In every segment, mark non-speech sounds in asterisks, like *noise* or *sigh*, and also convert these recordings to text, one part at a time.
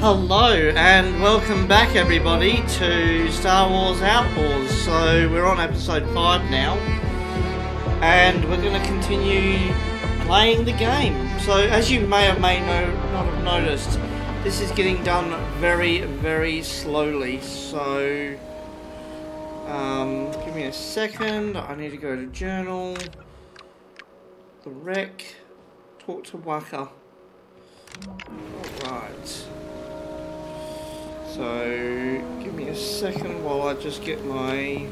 Hello and welcome back everybody to Star Wars Outlaws. So we're on episode 5 now and we're going to continue playing the game. So as you may or may no, not have noticed, this is getting done very very slowly. So um, give me a second, I need to go to journal, the rec, talk to Waka. Alright. So, give me a second while I just get my...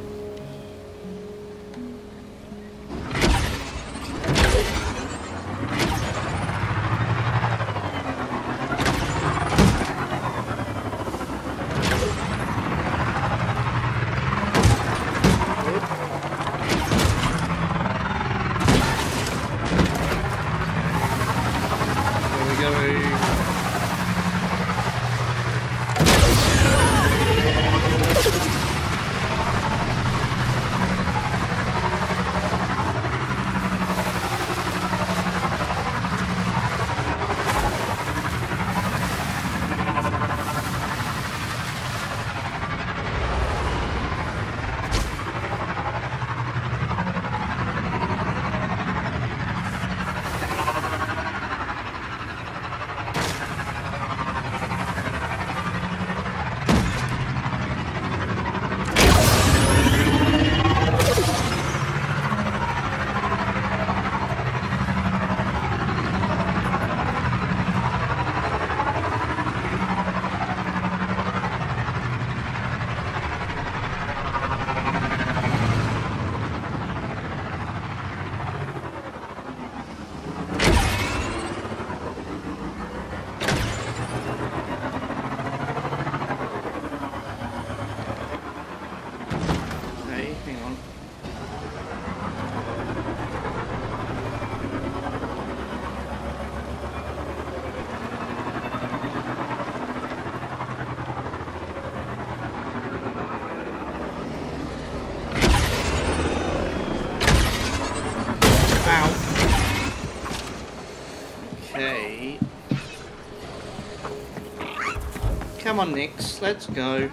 Come on, Nix, let's go.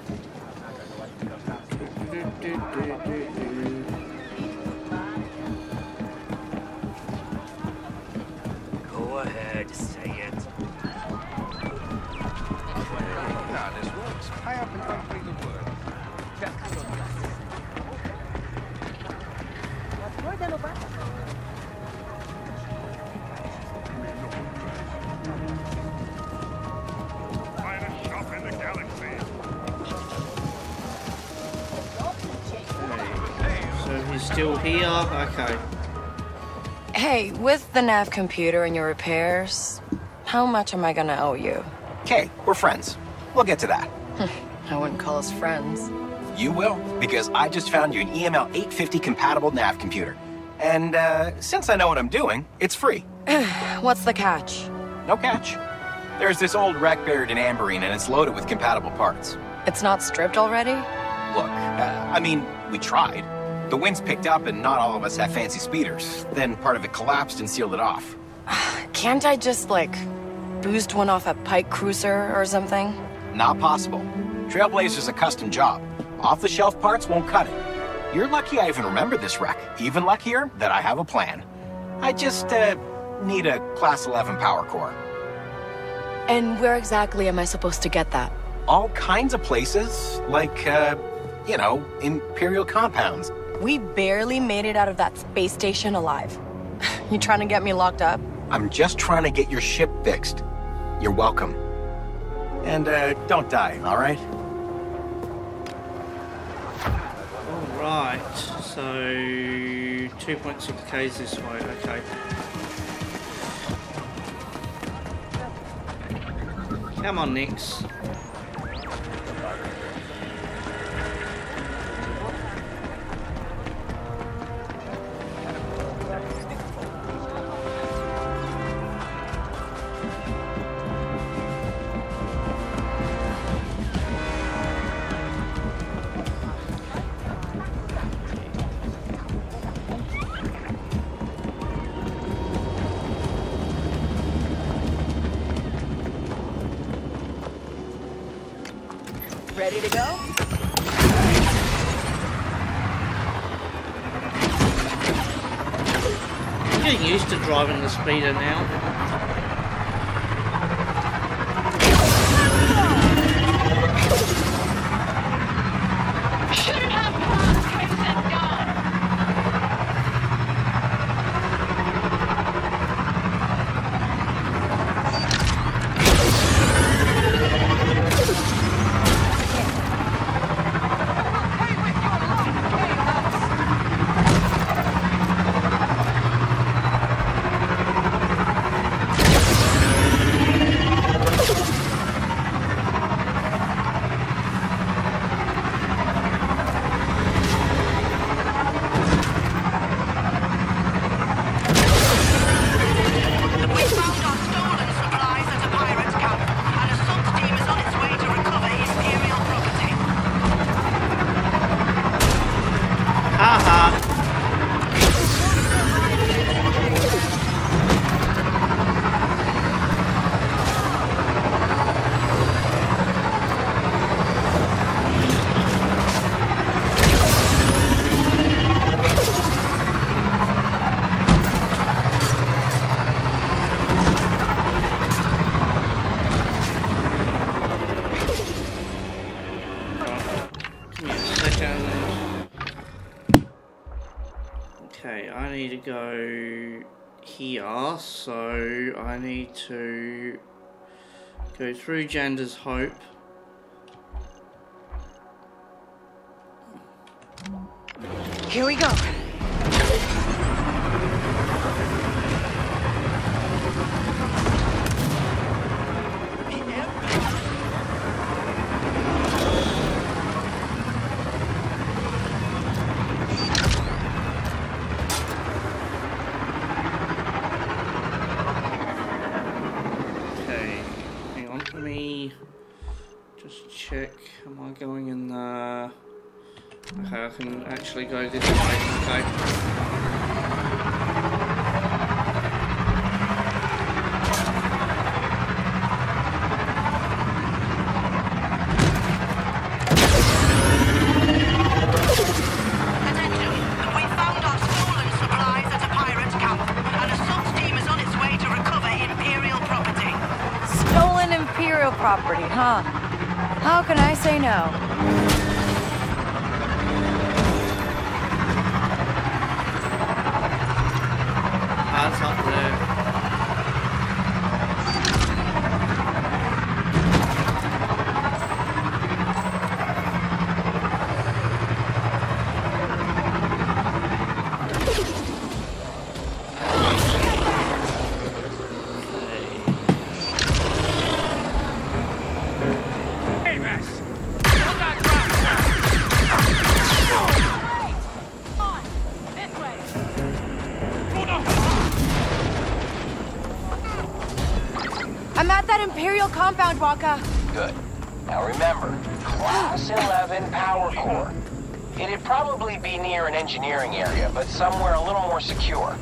Hey, with the nav computer and your repairs, how much am I gonna owe you? Okay, we're friends. We'll get to that. *laughs* I wouldn't call us friends. You will, because I just found you an EML 850 compatible nav computer. And uh, since I know what I'm doing, it's free. *sighs* What's the catch? No catch. There's this old wreck buried in Amberine, and it's loaded with compatible parts. It's not stripped already? Look, uh, I mean, we tried. The winds picked up, and not all of us have fancy speeders. Then part of it collapsed and sealed it off. *sighs* Can't I just, like, boost one off a Pyke Cruiser or something? Not possible. Trailblazer's a custom job. Off the shelf parts won't cut it. You're lucky I even remember this wreck. Even luckier that I have a plan. I just, uh, need a Class 11 power core. And where exactly am I supposed to get that? All kinds of places, like, uh, you know, Imperial compounds. We barely made it out of that space station alive. *laughs* you trying to get me locked up? I'm just trying to get your ship fixed. You're welcome. And, uh, don't die, all right? Alright, so 2.6k is this way, okay. Come on, Nix. Speeder now. Go through Jander's Hope. Here we go. Okay, hang on, let me just check. Am I going in the. Okay, I can actually go this way. Okay. I say Compound, Waka. Good. Now remember, Class 11 Power Core. It'd probably be near an engineering area, but somewhere a little more secure.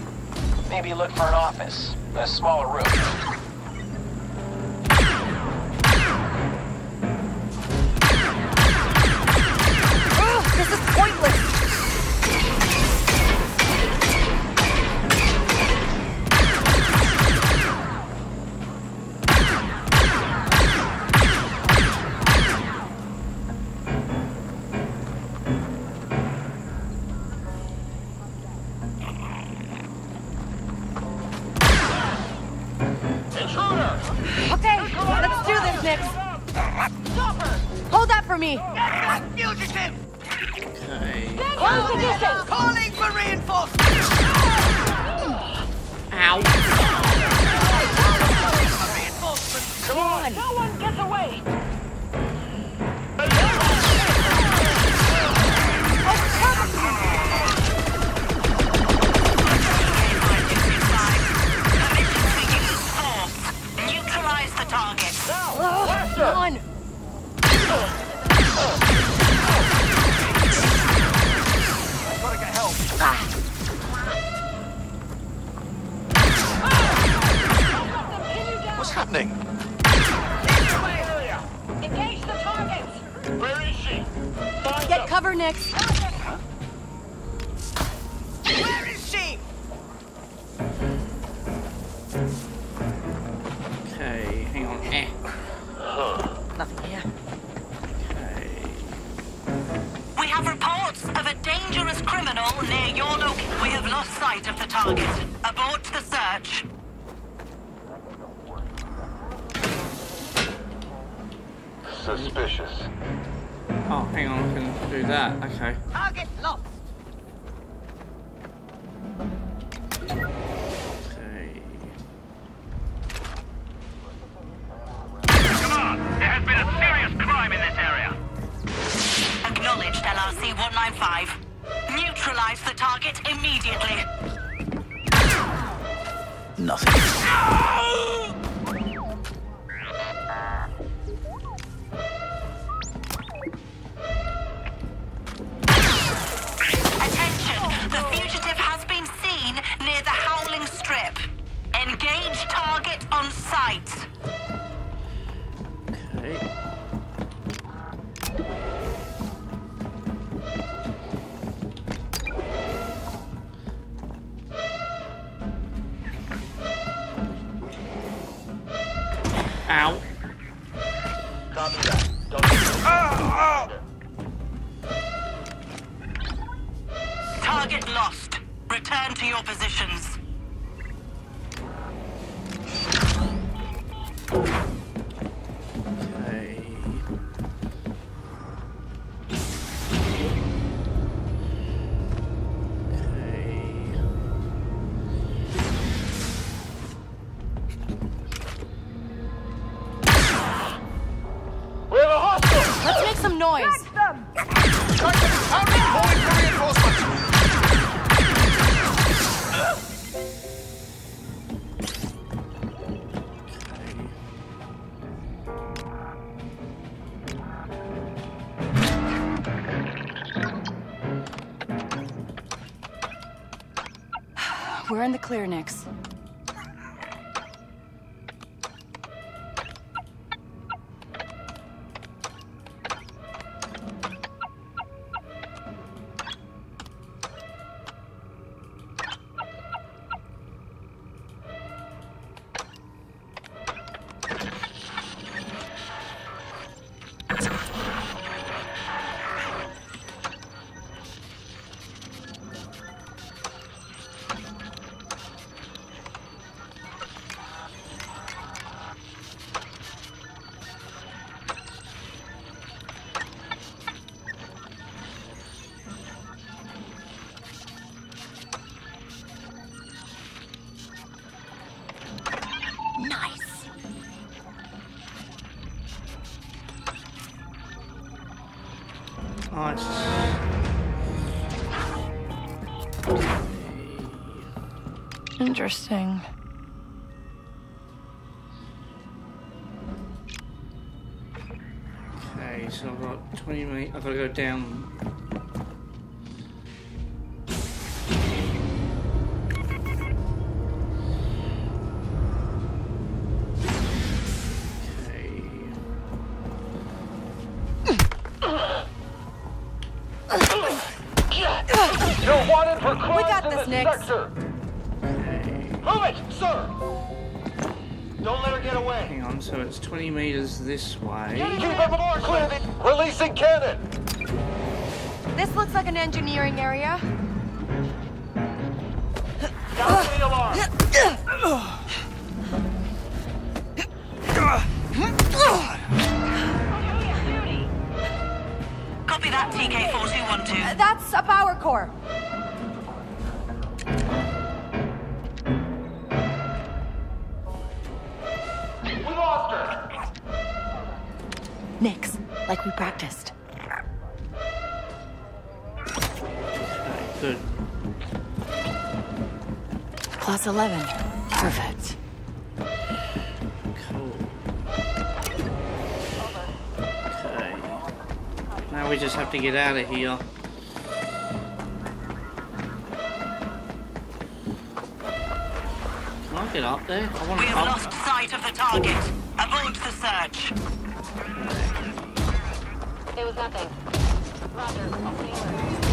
Maybe look for an office, a smaller room. Okay, let's do this, Nix. Hold that for me. Fugitive! Okay. Close the distance. Calling for reinforcements! Ow. Reinforcements! Come on. No one gets away! What's happening? Engage the targets! Where is she? Get cover, Nick! Interesting. Okay, so I've got 20 minutes. I've got to go down this way. Releasing cannon! This looks like an engineering area. 11. Perfect. Cool. Okay. Now we just have to get out of here. Can I get up there? I want. We have lost sight of the target. Avoid the search. It was nothing. Roger.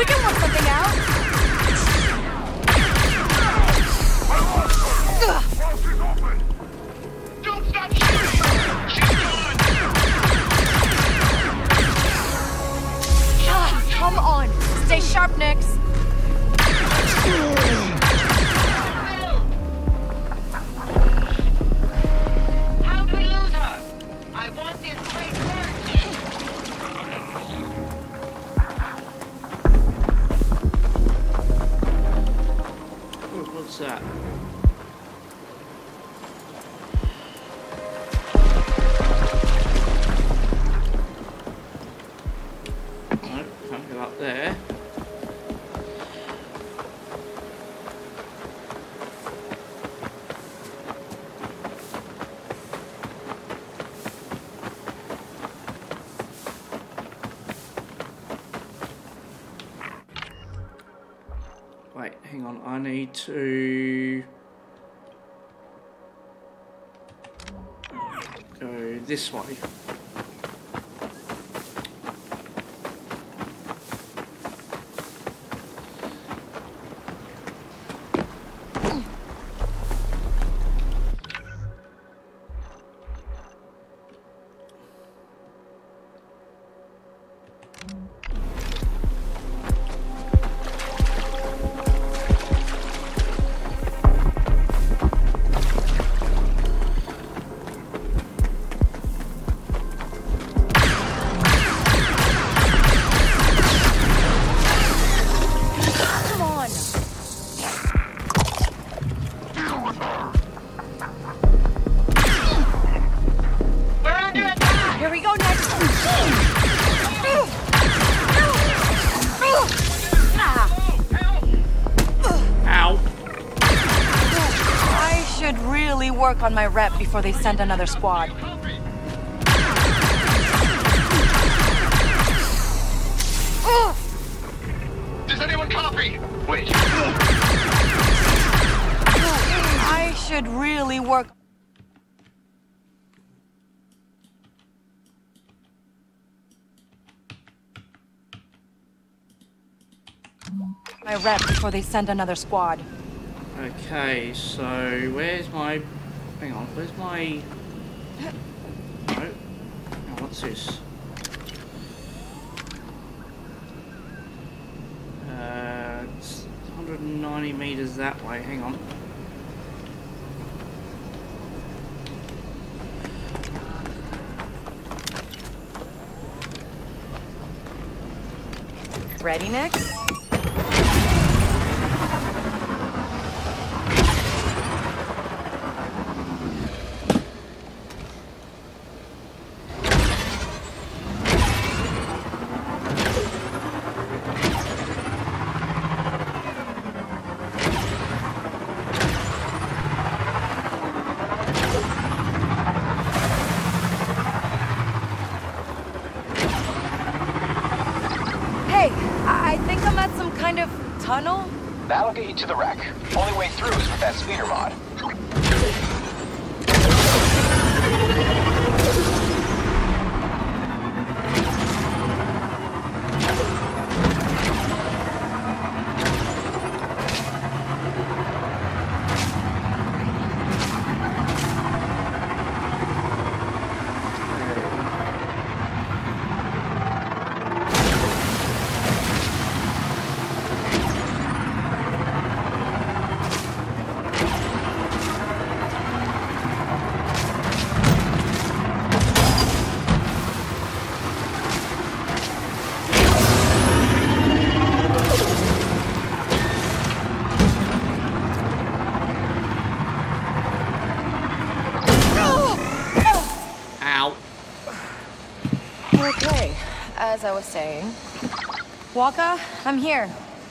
We can work something out. to go uh, uh, this way. check on my rep before they send another squad. Does anyone copy? Wait. I should really work. My rep before they send another squad. Okay, so where's my Hang on, where's my... No. What's this? Uh, it's 190 meters that way, hang on. Ready, Nix? As I was saying. Waka, I'm here.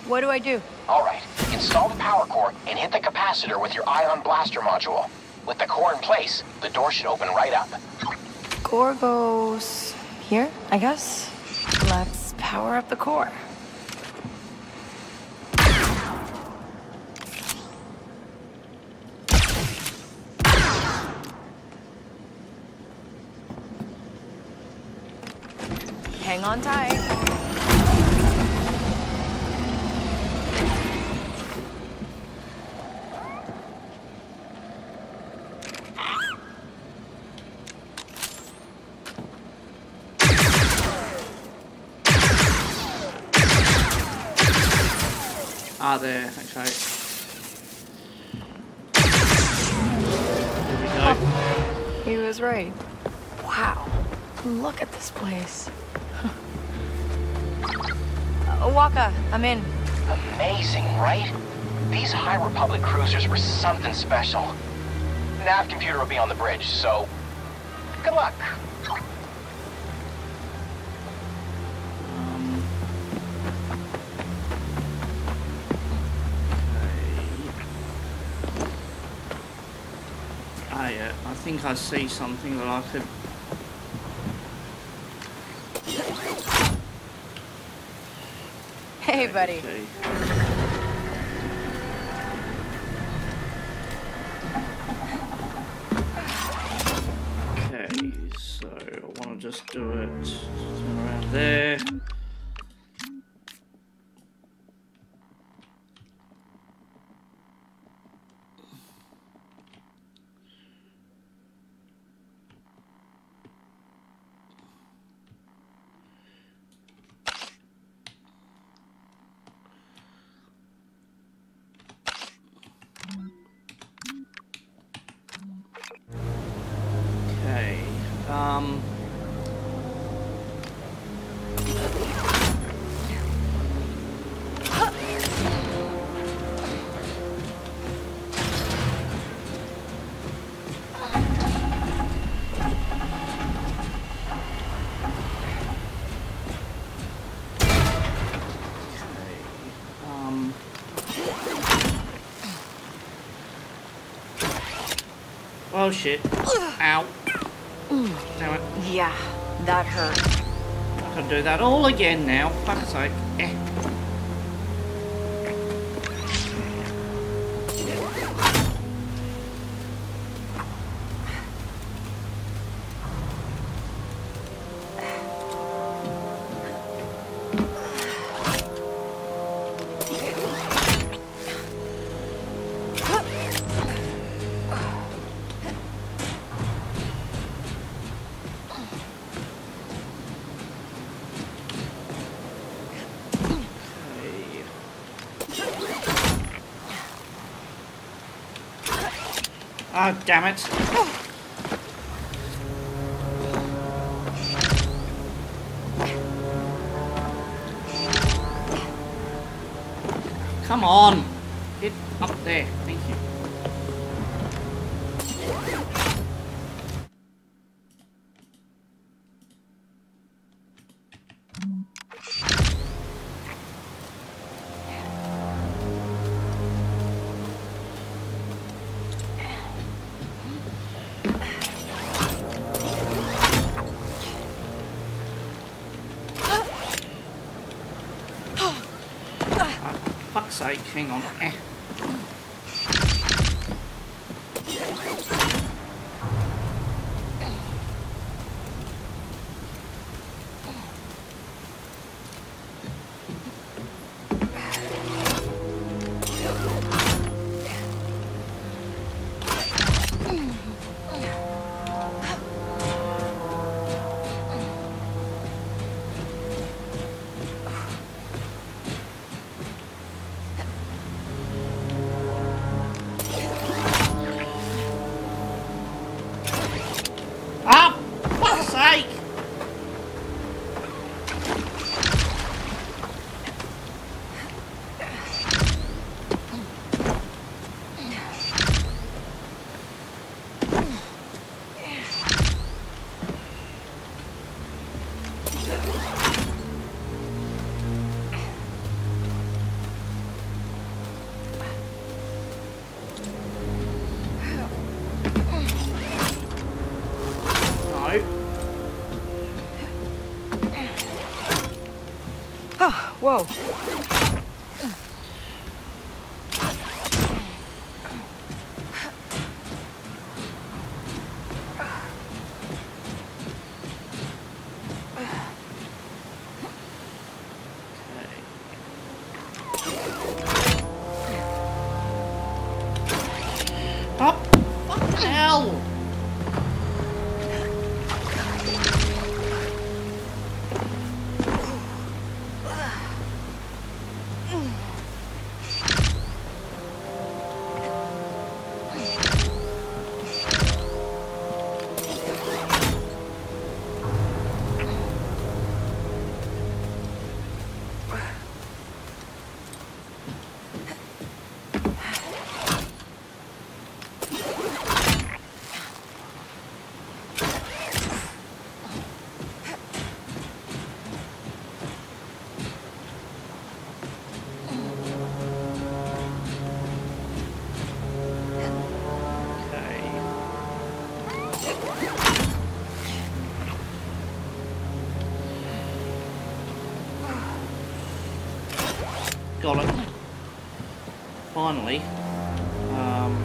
What do I do? All right, install the power core and hit the capacitor with your ion blaster module. With the core in place, the door should open right up. Core goes here, I guess. Let's power up the core. Republic cruisers were something special. The nav computer will be on the bridge, so good luck. Um, okay. Ah, yeah. I think I see something that I could. Hey, buddy. Okay, Oh shit. Ow. Damn it. Yeah, that hurt. I can do that all again now. Fuck's sake. Eh. Ah, damn it. Come on. Sake, hang on. Eh. Whoa. Finally. Um,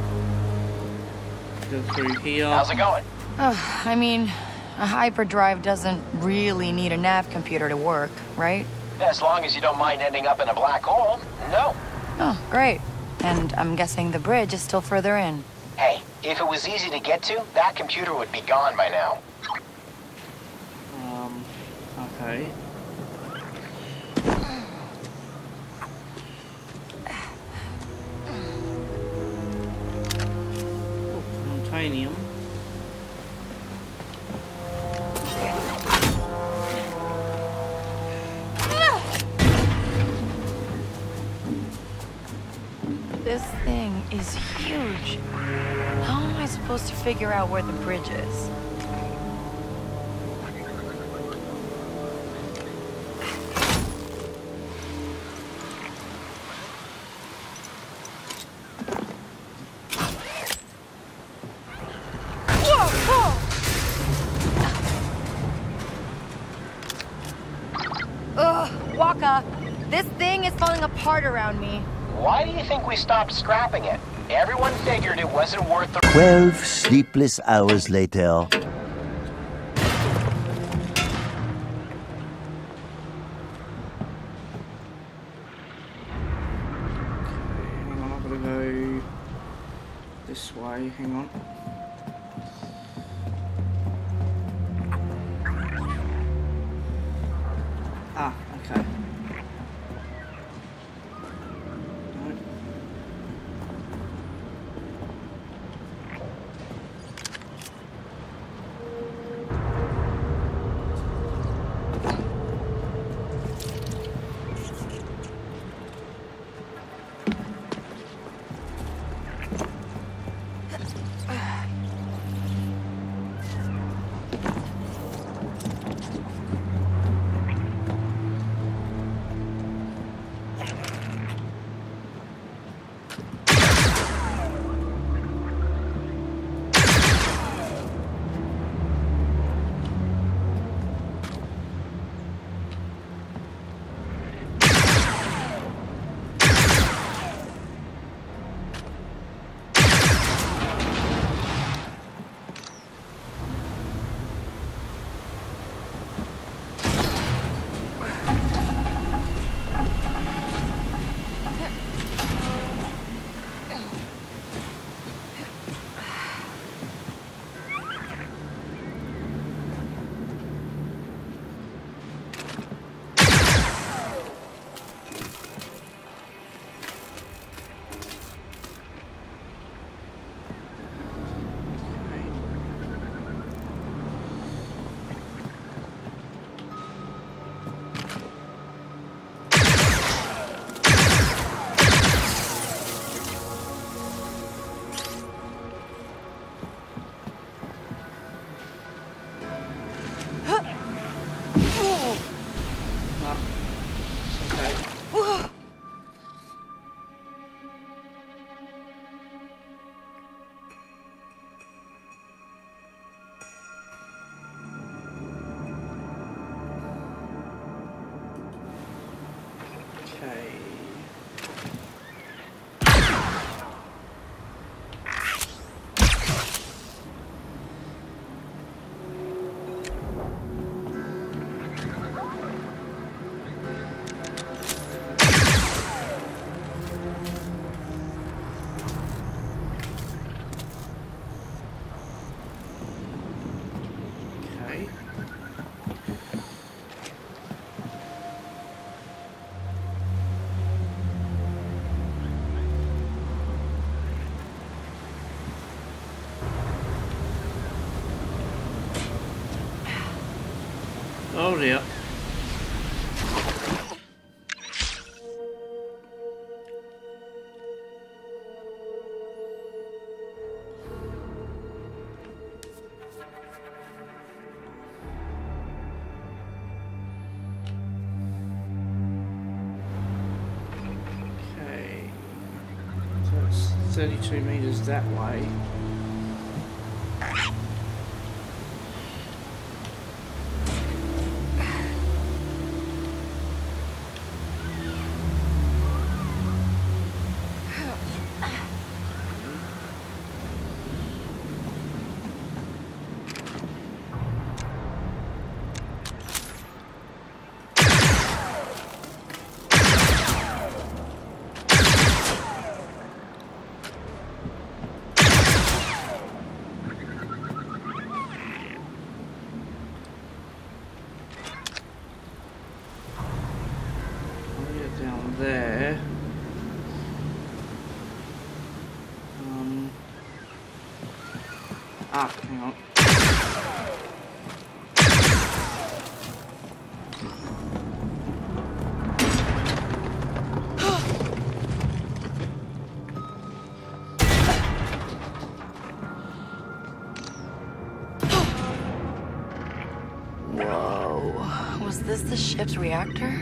go through here. How's it going? Ugh, I mean, a hyperdrive doesn't really need a nav computer to work, right? As long as you don't mind ending up in a black hole. No. Oh, great. And I'm guessing the bridge is still further in. Hey, if it was easy to get to, that computer would be gone by now. Um, okay. Titanium. This thing is huge. How am I supposed to figure out where the bridge is? Falling apart around me. Why do you think we stopped scrapping it? Everyone figured it wasn't worth the... Twelve sleepless hours later. Oh dear. So it's 32 meters that way. This the ship's reactor?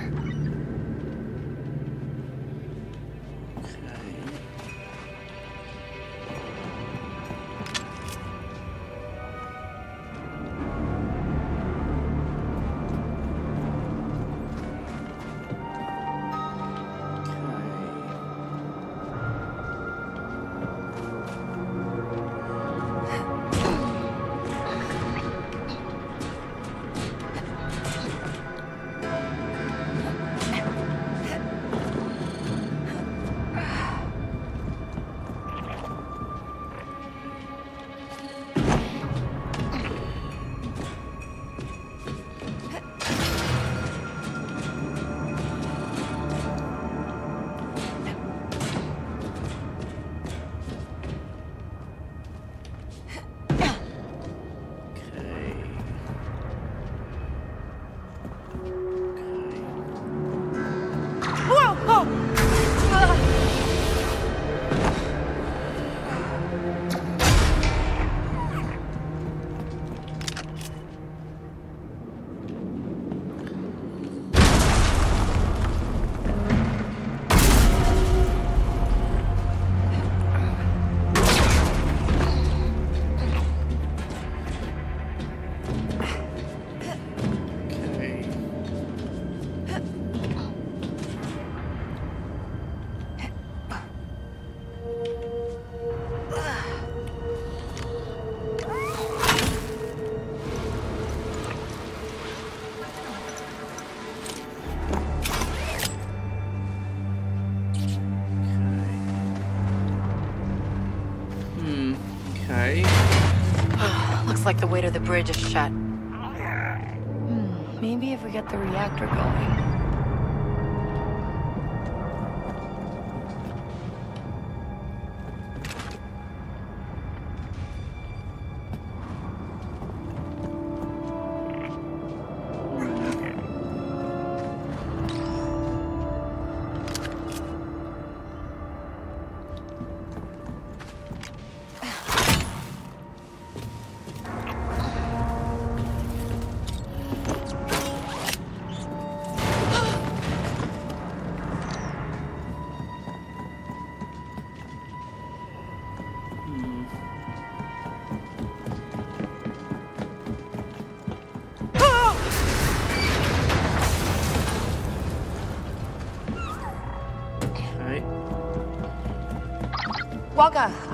Looks like the way to the bridge is shut. Hmm, maybe if we get the reactor going.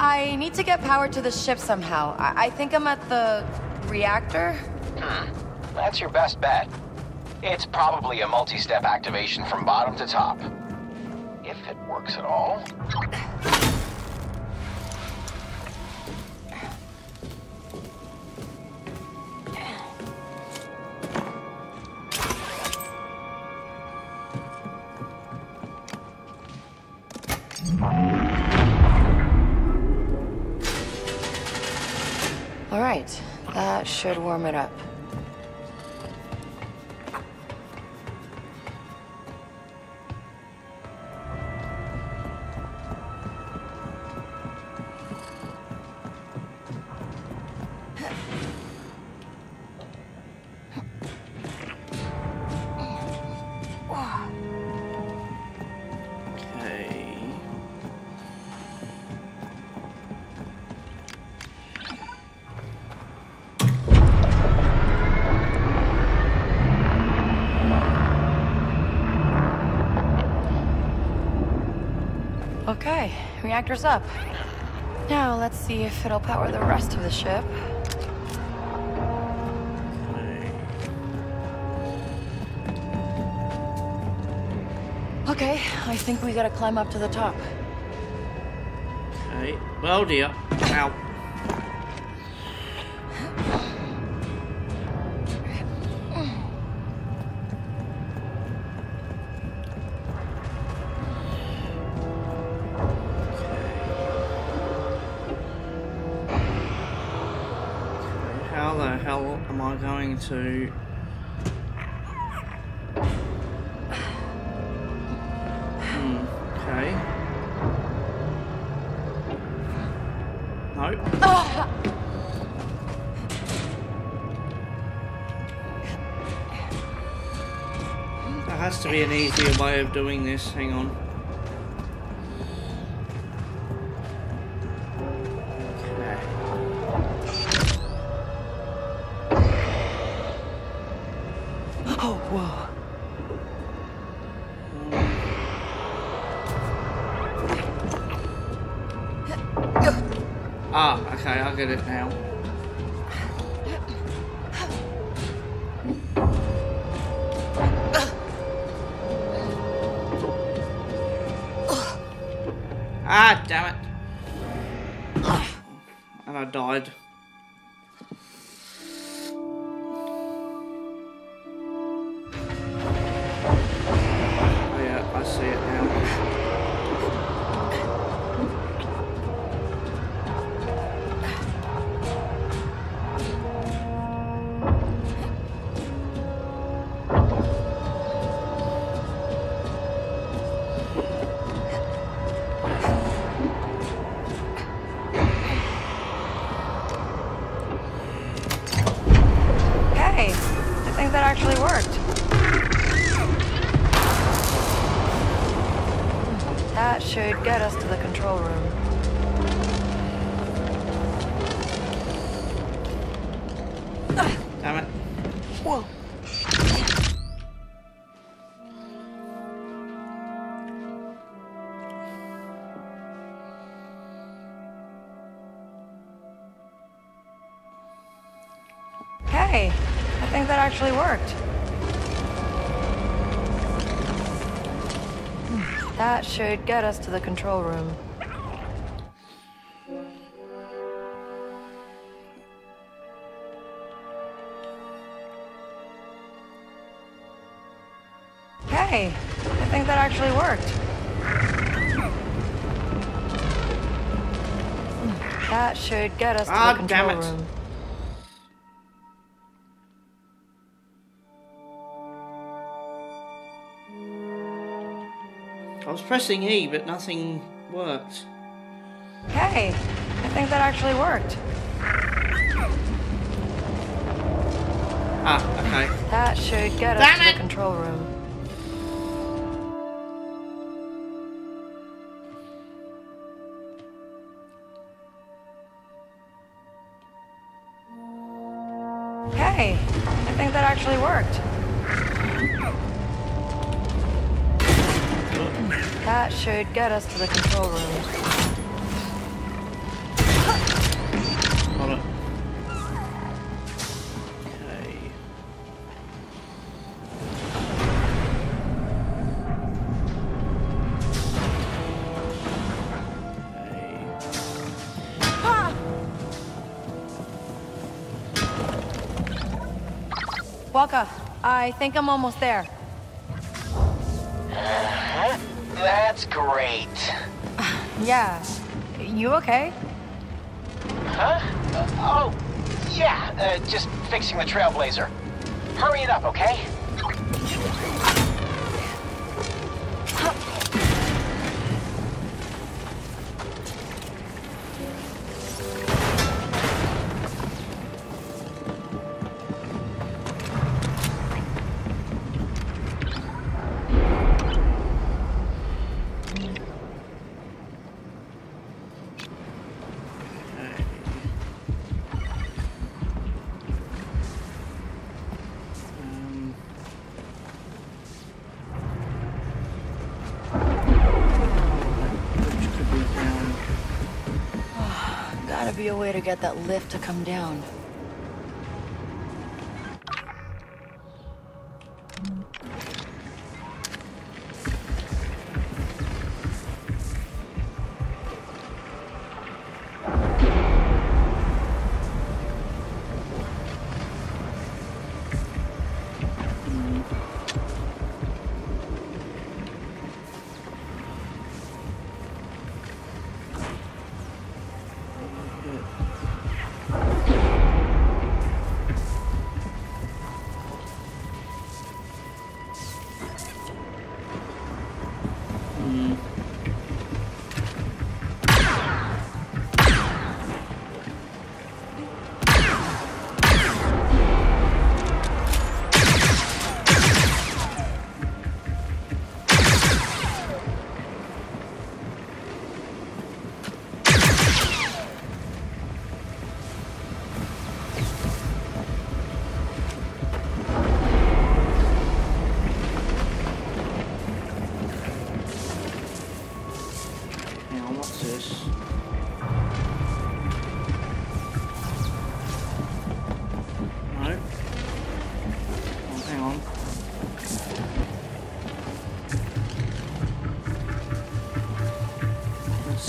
I need to get power to the ship somehow. I, I think I'm at the reactor. Hmm. That's your best bet. It's probably a multi-step activation from bottom to top. If it works at. All warm it up. Okay, reactor's up. Now let's see if it'll power the rest of the ship. Okay, I think we gotta climb up to the top. Okay. Well, dear. Ow. Okay. Nope. There has to be an easier way of doing this. Hang on. Actually worked. That should get us to the control room. Hey, I think that actually worked. That should get us to Ah, the damn control room. Pressing E, but nothing worked. Hey, I think that actually worked. Ah, okay. That should get us Damn to it. the control room. Hey, I think that actually worked. That should get us to the control room. Hold I think I'm almost there. That's great. Yeah. You okay? Huh? Uh, oh, yeah, uh, just fixing the Trailblazer. Hurry it up, okay? Get that lift to come down.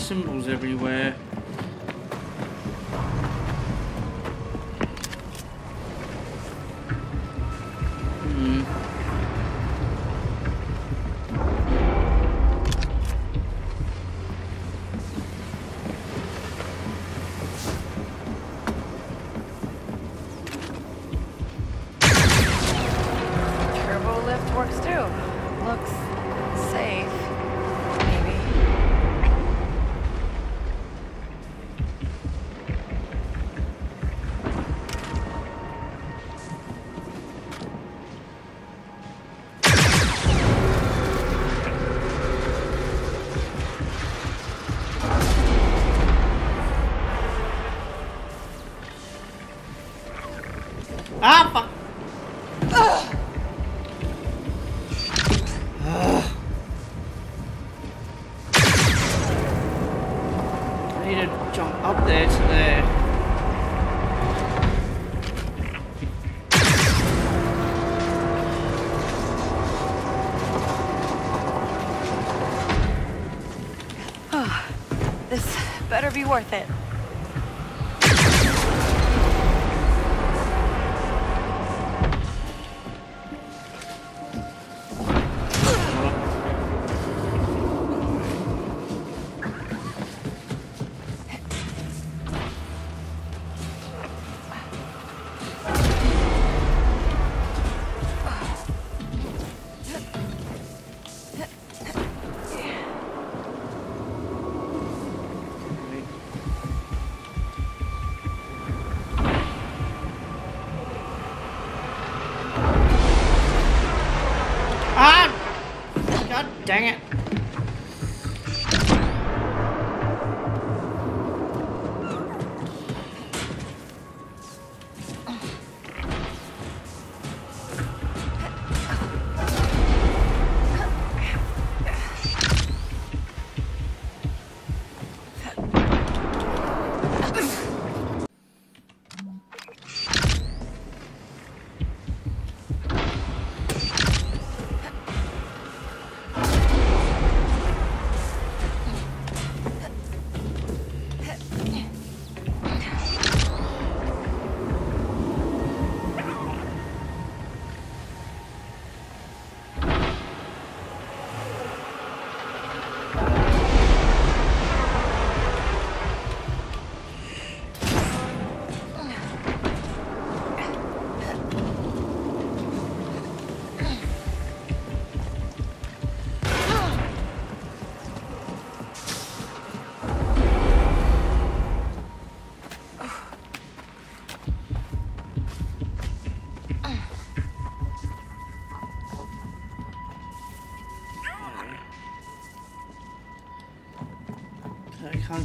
Symbols everywhere. Ah, fuck! I need to jump up there to there. This better be worth it.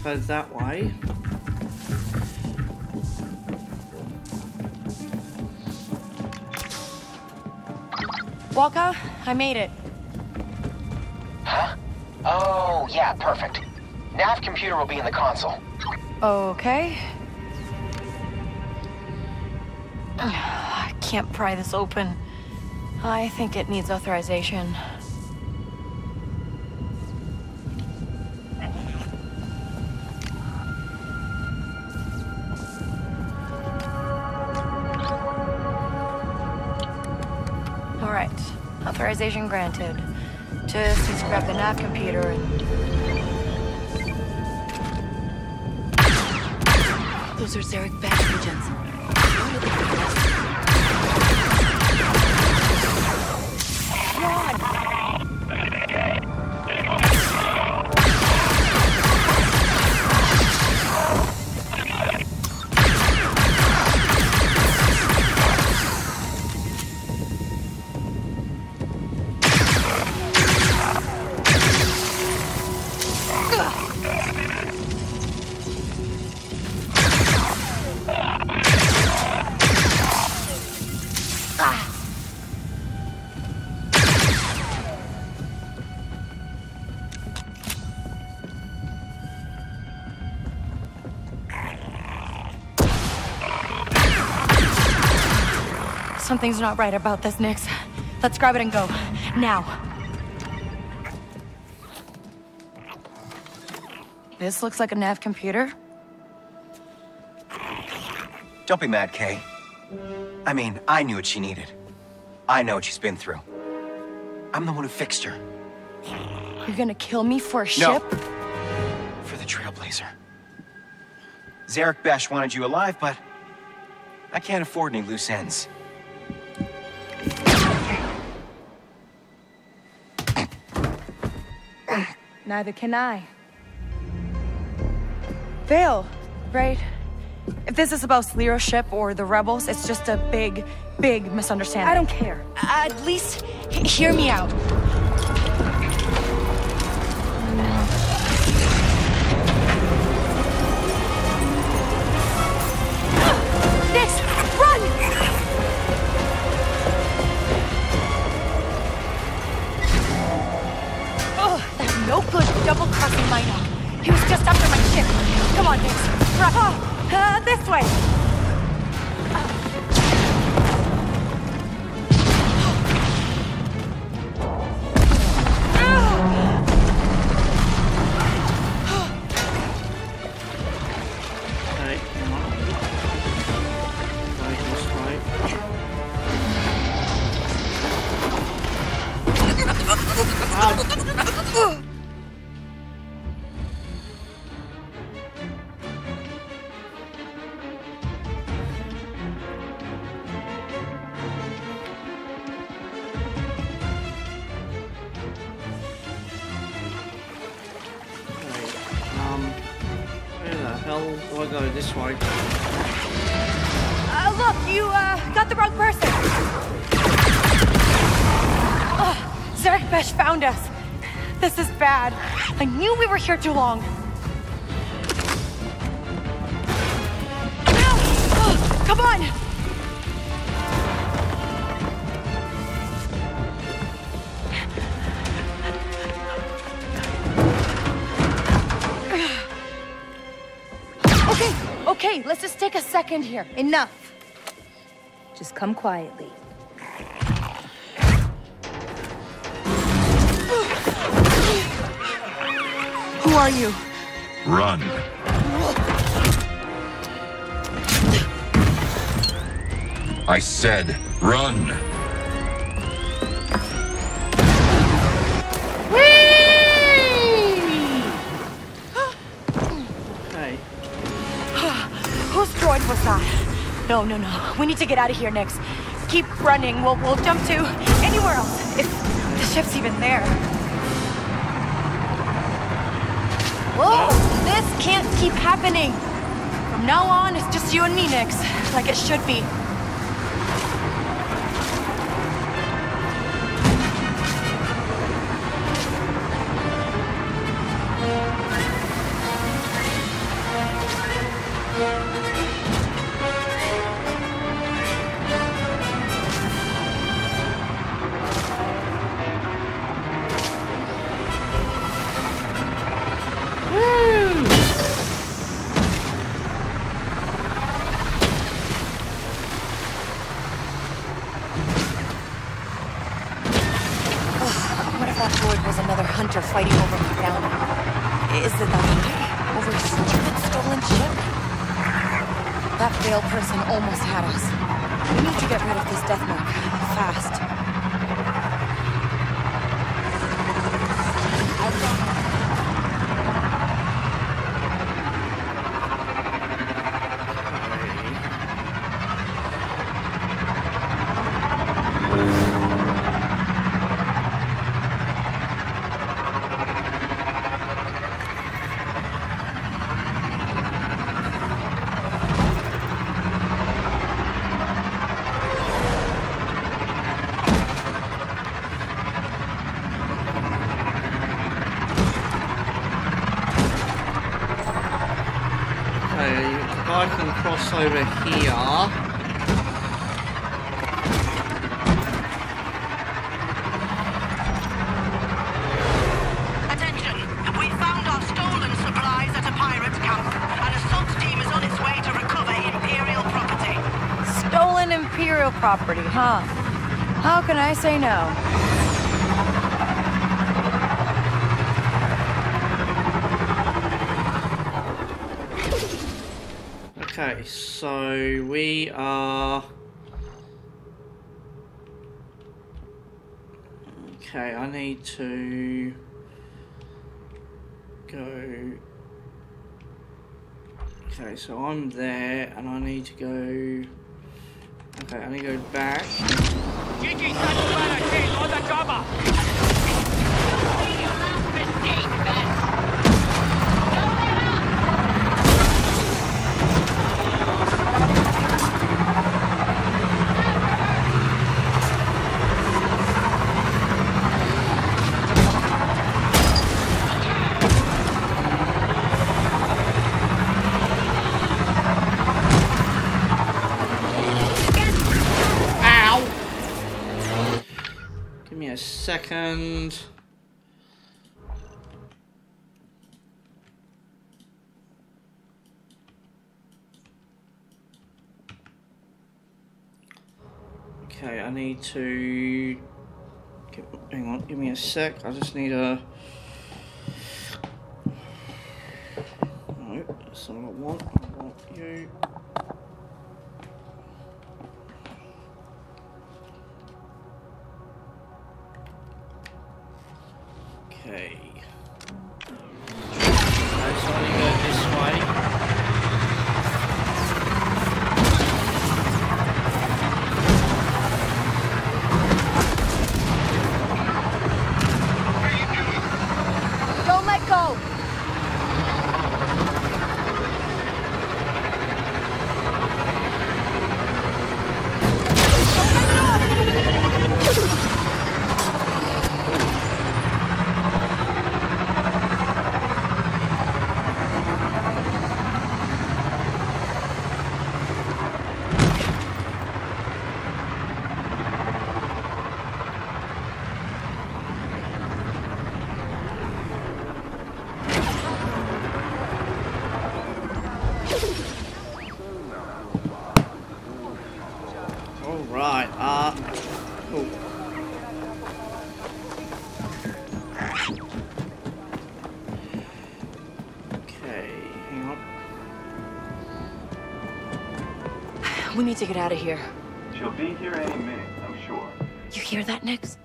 Can't that way. Walker, I made it. Huh? Oh, yeah, perfect. Nav computer will be in the console. Okay. *sighs* I can't pry this open. I think it needs authorization. Authorization granted. Just to grab the nav computer and Those are Zerek Besh agents. Something's not right about this, Nix. Let's grab it and go. Now. This looks like a nav computer. Don't be mad, Kay. I mean, I knew what she needed. I know what she's been through. I'm the one who fixed her. You're gonna kill me for a No. ship? For the Trailblazer. Zerek Besh wanted you alive, but I can't afford any loose ends. Neither can I. Vale, right? If this is about Sliro's ship or the rebels, it's just a big, big misunderstanding. I don't care. At least hear me out. Double-crossing Minot. He was just after my ship. Come on, Nix. Run. Oh, uh, this way. Okay, *laughs* Bad. I knew we were here too long. Come on! Okay, okay, let's just take a second here. Enough. Just come quietly. Who are you? Run. I said, run. *gasps* Hey, *gasps* Whose droid was that? No, no, no. We need to get out of here, Nix. Keep running. We'll, we'll jump to anywhere else. If the ship's even there. Whoa! This can't keep happening. From now on, it's just you and me, Nix. Like it should be. To recover Imperial property. Stolen Imperial property, huh? How can I say no? So we are. Okay, I need to go. Okay, so I'm there and I need to go. Okay, I need to go back. Second. Okay, I need to. Give, hang on, give me a sec. I just need a. No, that's not what I want. I want you. Okay, need to get out of here. She'll be here any minute, I'm sure. You hear that, Nix?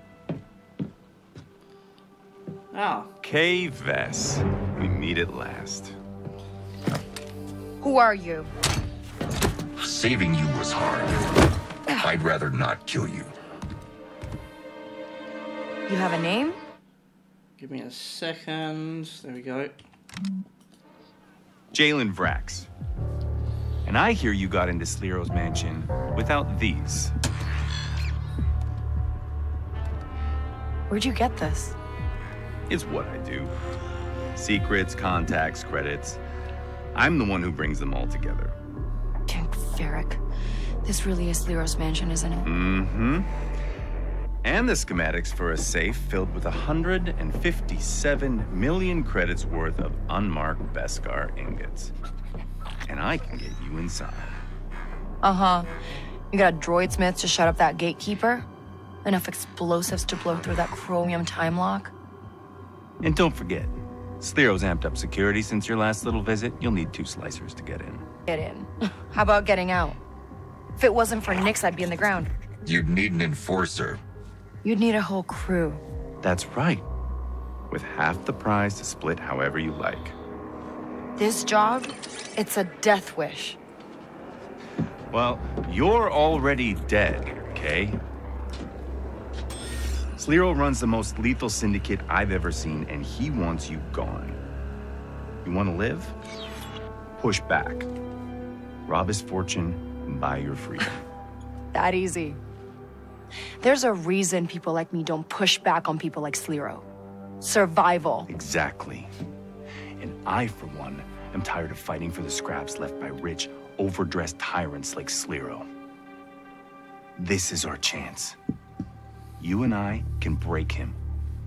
Oh. Kay Vess. We meet at last. Who are you? Saving you was hard. I'd rather not kill you. You have a name? Give me a second. There we go. Jaylen Vrax. And I hear you got into Sliro's mansion without these. Where'd you get this? It's what I do. Secrets, contacts, credits. I'm the one who brings them all together. Tink Ferrick. This really is Sliro's mansion, isn't it? Mm-hmm. And the schematics for a safe filled with 157 million credits worth of unmarked Beskar ingots. And I can get you inside. Uh huh. You got a droid smith to shut up that gatekeeper? Enough explosives to blow through that chromium time lock? And don't forget, Sliro's amped up security since your last little visit. You'll need two slicers to get in. Get in. *laughs* How about getting out? If it wasn't for Nix, I'd be in the ground. You'd need an enforcer. You'd need a whole crew. That's right. With half the prize to split however you like. This job, it's a death wish. Well, you're already dead, okay? Sliro runs the most lethal syndicate I've ever seen, and he wants you gone. You want to live? Push back. Rob his fortune and buy your freedom. *laughs* That easy. There's a reason people like me don't push back on people like Sliro. Survival. Exactly. And I, for one, am tired of fighting for the scraps left by rich, overdressed tyrants like Sliro. This is our chance. You and I can break him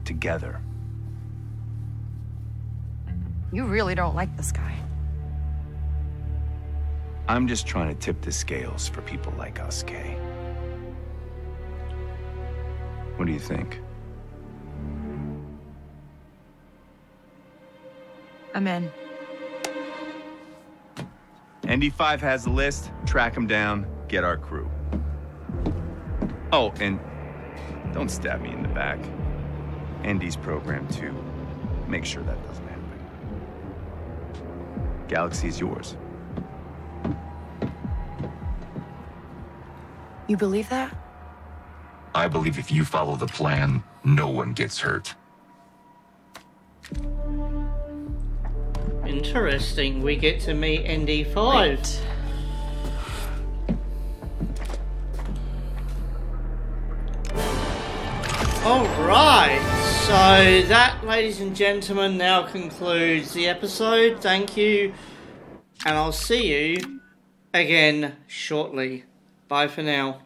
together. You really don't like this guy. I'm just trying to tip the scales for people like us, Kay. What do you think? I'm in. ND5 has the list. Track him down. Get our crew. Oh, and don't stab me in the back. ND's program too. Make sure that doesn't happen. Galaxy is yours. You believe that? I believe if you follow the plan, no one gets hurt. Interesting. We get to meet ND5. Alright, so that, ladies and gentlemen, now concludes the episode. Thank you, and I'll see you again shortly. Bye for now.